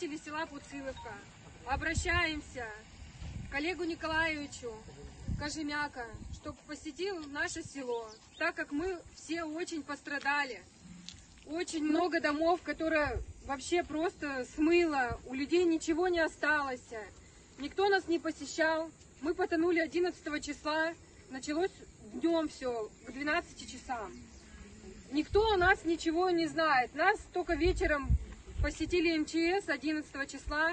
жители села Пуциловка обращаемся к Олегу Николаевичу Кожемяка, чтобы посетил наше село, так как мы все очень пострадали. Очень много домов, которые вообще просто смыло, у людей ничего не осталось. Никто нас не посещал. Мы потонули 11 числа, началось днем все, к 12 часам. Никто о нас ничего не знает. Нас только вечером посетили МЧС 11 числа,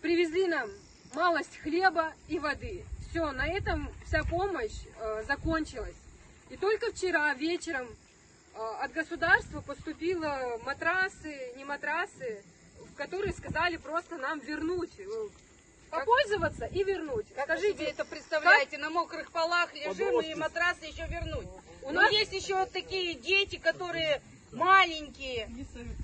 привезли нам малость хлеба и воды. Все, на этом вся помощь э, закончилась. И только вчера вечером э, от государства поступило матрасы, не матрасы, в которые сказали просто нам вернуть, э, попользоваться и вернуть. Как вы Скажите, себе это представляете? На мокрых полах лежим и матрасы еще вернуть. У нас есть еще вот такие дети, которые маленькие.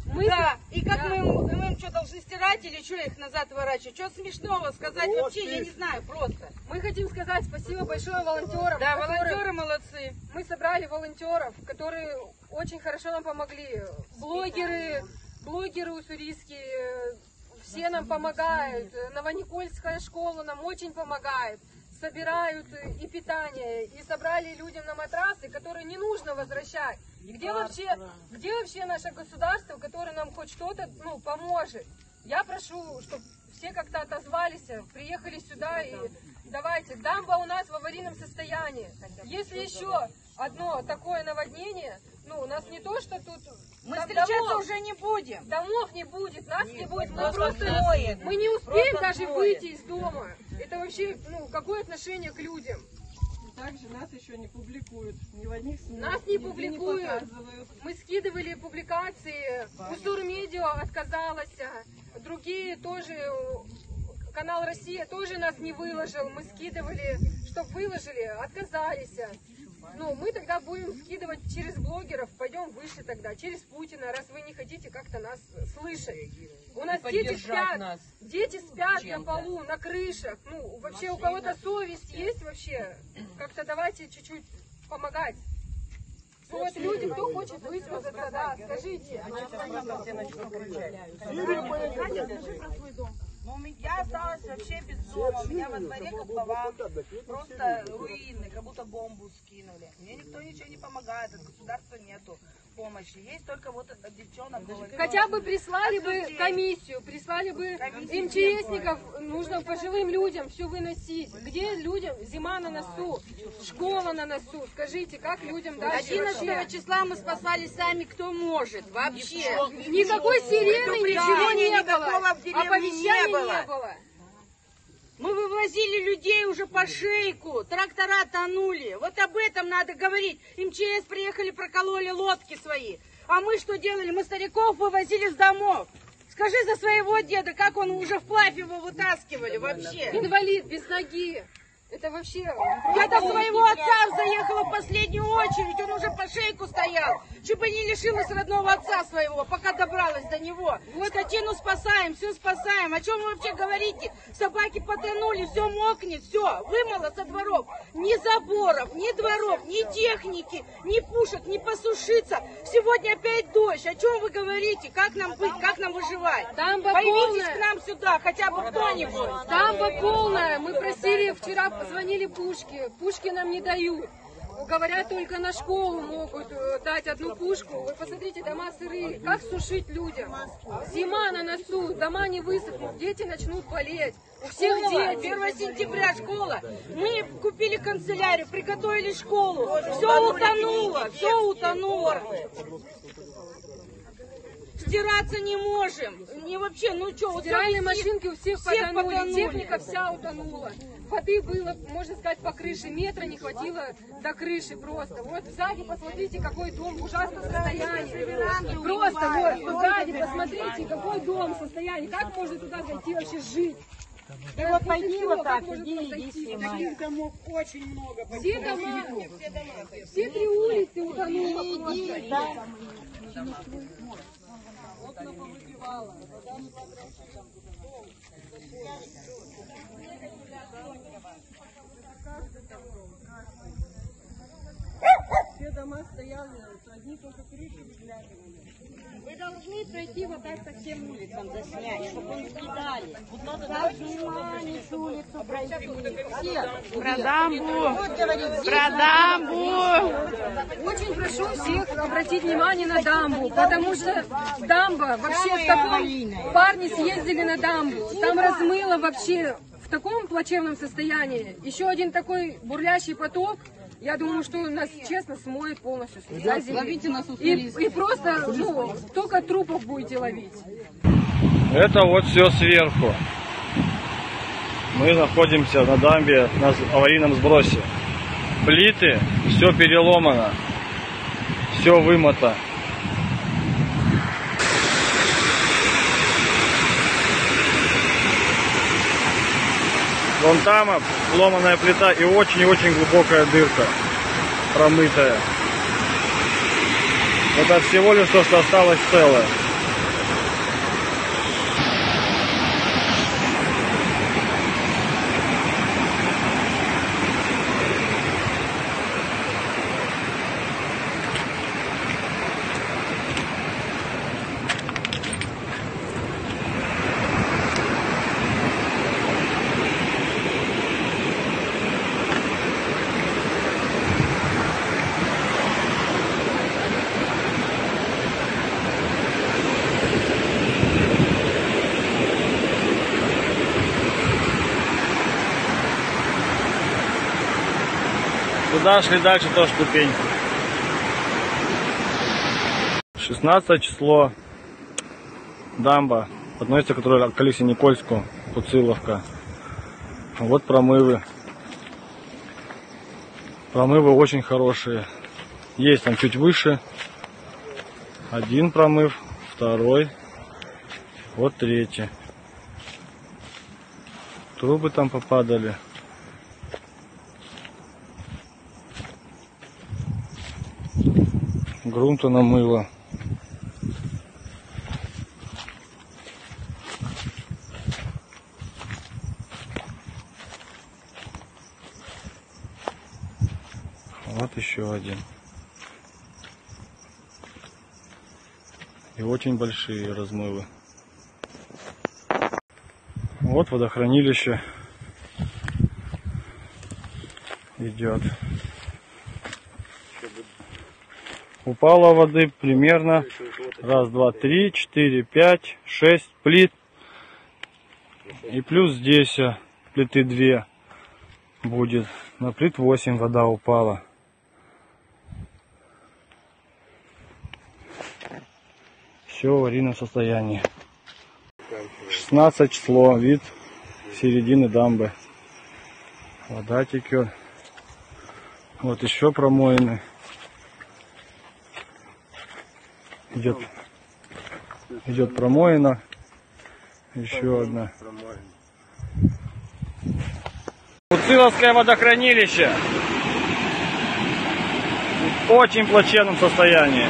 мы да, и как да. мы, мы им что, должны стирать или что их назад ворачивать? Что смешного сказать вообще, я не знаю, просто. Мы хотим сказать спасибо большое волонтерам. Да, которые- волонтеры молодцы. Мы собрали волонтеров, которые очень хорошо нам помогли. Блогеры, блогеры уссурийские, э, все нам помогают. Новоникольская школа нам очень помогает. Собирают э, и питание, и собрали людям на матрасы, которые не нужно возвращать. Где вообще, где вообще наше государство, которое нам хоть что-то ну, поможет? Я прошу, чтобы все как-то отозвались, приехали сюда и давайте. Дамба у нас в аварийном состоянии. Если еще одно такое наводнение, ну, у нас не то, что тут... Мы там встречаться домов- уже не будем. Домов не будет, нас не будет, мы просто смоет. мы не успеем Просто даже смоет. выйти из дома. Это вообще, ну, какое отношение к людям? Также нас еще не публикуют ни в одних СМИ. Нас не публикуют. показывают. Мы скидывали публикации, Усур Медиа отказалась, а другие тоже, канал Россия тоже нас не выложил, мы скидывали, чтобы выложили, отказались. Ну, мы тогда будем скидывать через блогеров, пойдем выше тогда, через Путина, раз вы не хотите как-то нас слышать. У нас дети спят, дети спят на полу, на крышах. Ну, вообще у кого-то совесть есть вообще? Как-то давайте чуть-чуть помогать. Ну, вот люди, кто хочет высказаться, да, скажите. Ну, у меня- я осталась вообще без дома. У меня во дворе котлован. Просто руины, как будто бомбу скинули. Мне никто ничего не помогает, от государства нету помощи. Есть только вот от девчонок. волонтеров. Хотя бы прислали От бы людей. комиссию, прислали бы Комиссии МЧСников, нужно пожилым людям все выносить. Где людям зима на носу, школа на носу? Скажите, как людям дальше 11 вообще? числа мы спасались сами, кто может. Вообще. Никакой сирены ничего не никакого было, оповещания не было. Мы вывозили людей уже по шейку, трактора тонули. Вот об этом надо говорить. МЧС приехали, прокололи лодки свои. А мы что делали? Мы стариков вывозили с домов. Скажи за своего деда, как он уже вплавь его вытаскивали вообще. Инвалид без ноги. Это вообще... Я до своего отца заехала в последнюю очередь, он уже по шейку стоял. Чуть бы не лишилась родного отца своего, пока добралась до него. Скотину спасаем, все спасаем. О чем вы вообще говорите? Собаки потонули, все мокнет, все, вымыло со дворов. Ни заборов, ни дворов, ни техники, ни пушек, ни посушиться. Сегодня опять дождь. О чем вы говорите? Как нам быть, как нам выживать? Дамба Появитесь полная. к нам сюда, хотя бы кто-нибудь. Дамба полная. Мы просили, вчера позвонили Пушки. Пушки нам не дают. Говорят, только на школу могут э, дать одну пушку. Вы посмотрите, дома сырые. Как сушить людям? Зима на носу, дома не высохнут, дети начнут болеть. У всех Школа, дети. 1 сентября школа. Мы купили канцелярию, приготовили школу. Все утонуло, все утонуло. Стираться не можем. Не вообще, ну что, вот Стиральные машинки у всех, Всех потонули, потонули. техника вся утонула. Воды было, можно сказать, по крыше метра не хватило до крыши просто. Вот сзади посмотрите, какой дом в ужасном состоянии. Просто вот сзади посмотрите, какой дом в состоянии. Как можно туда зайти вообще жить? И вот пойди вот так, иди, иди, Таких домов очень много. Все дома, все три улицы утонуло просто. Все дома стояли, одни только крыши выглядывали. Вы должны пройти вот так по всем улицам заснять, чтобы он скидали. Внимание, с улицу пройти. Все. Про дамбу! Про дамбу! Очень прошу всех обратить внимание на дамбу, потому что дамба вообще в таком... Парни съездили на дамбу, там размыло вообще в таком плачевном состоянии. Еще один такой бурлящий поток, я думаю, что нас честно смоет полностью с земли. Ловите нас и, и просто, ну, только трупов будете ловить. Это вот все сверху. Мы находимся на дамбе на аварийном сбросе. Плиты, все переломано, все вымото. Вон там ломаная плита и очень-очень глубокая дырка, промытая. Это всего лишь то, что осталось целое. Туда шли дальше тоже ступеньку. 16 число. Дамба. Относится, которая к Алексею Никольску, Пуциловка. Вот промывы. Промывы очень хорошие. Есть там чуть выше. Один промыв, второй. Вот третий. Трубы там попадали. Грунта намыло. Вот еще один. И очень большие размывы. Вот водохранилище идет. Упало воды примерно раз, два, три, четыре, пять, шесть плит. И плюс здесь а, плиты две будет. На плит 8 вода упала. Все в аварийном состоянии. 16 число, вид середины дамбы. Вода текет. Вот еще промоины. Идет, идет промоина. Еще одна. Пуциловское водохранилище. В очень плачевном состоянии.